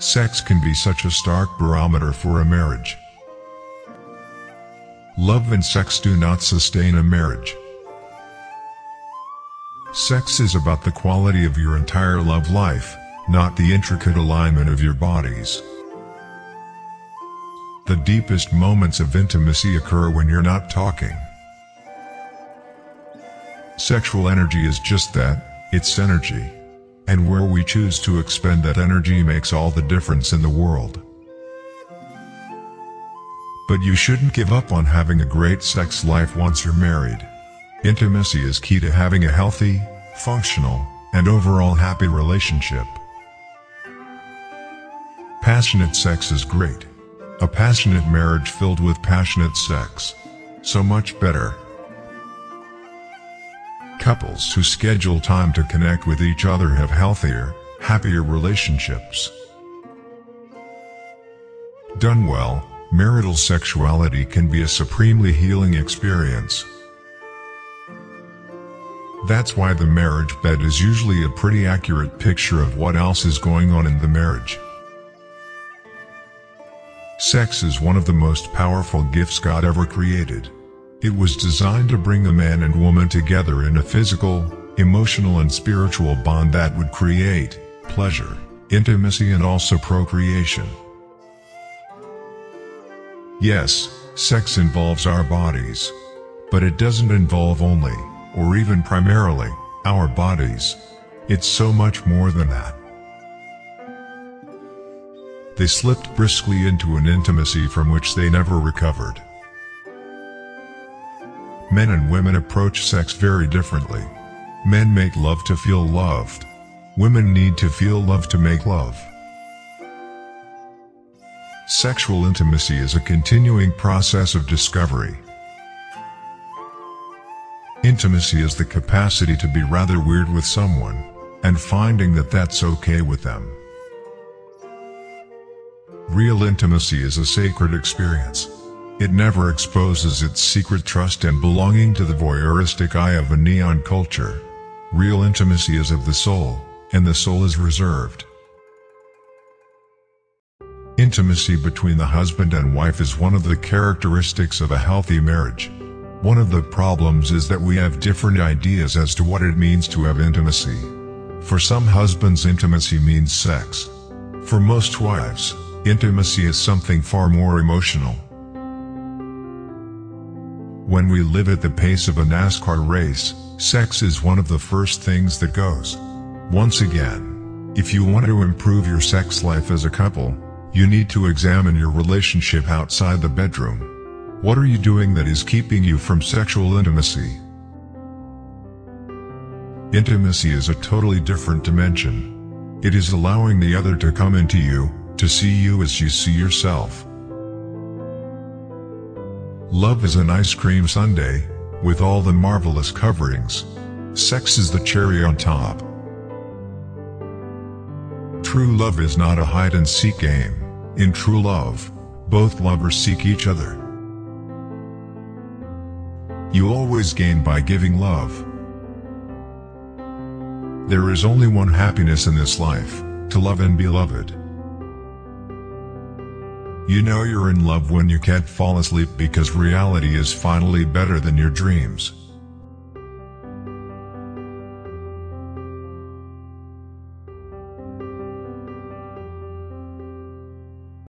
Sex can be such a stark barometer for a marriage. Love and sex do not sustain a marriage. Sex is about the quality of your entire love life, not the intricate alignment of your bodies. The deepest moments of intimacy occur when you're not talking. Sexual energy is just that, it's energy. And where we choose to expend that energy makes all the difference in the world. But you shouldn't give up on having a great sex life once you're married. Intimacy is key to having a healthy, functional, and overall happy relationship. Passionate sex is great. A passionate marriage filled with passionate sex. So much better. Couples who schedule time to connect with each other have healthier, happier relationships. Done well, marital sexuality can be a supremely healing experience. That's why the marriage bed is usually a pretty accurate picture of what else is going on in the marriage. Sex is one of the most powerful gifts God ever created. It was designed to bring a man and woman together in a physical, emotional and spiritual bond that would create pleasure, intimacy and also procreation. Yes, sex involves our bodies. But it doesn't involve only, or even primarily, our bodies. It's so much more than that. They slipped briskly into an intimacy from which they never recovered. Men and women approach sex very differently. Men make love to feel loved. Women need to feel love to make love. Sexual intimacy is a continuing process of discovery. Intimacy is the capacity to be rather weird with someone, and finding that that's okay with them. Real intimacy is a sacred experience. It never exposes its secret trust and belonging to the voyeuristic eye of a neon culture. Real intimacy is of the soul, and the soul is reserved. Intimacy between the husband and wife is one of the characteristics of a healthy marriage. One of the problems is that we have different ideas as to what it means to have intimacy. For some husbands intimacy means sex. For most wives, intimacy is something far more emotional. When we live at the pace of a NASCAR race, sex is one of the first things that goes. Once again, if you want to improve your sex life as a couple, you need to examine your relationship outside the bedroom. What are you doing that is keeping you from sexual intimacy? Intimacy is a totally different dimension. It is allowing the other to come into you, to see you as you see yourself. Love is an ice cream sundae, with all the marvelous coverings. Sex is the cherry on top. True love is not a hide-and-seek game. In true love, both lovers seek each other. You always gain by giving love. There is only one happiness in this life, to love and be loved. You know you're in love when you can't fall asleep because reality is finally better than your dreams.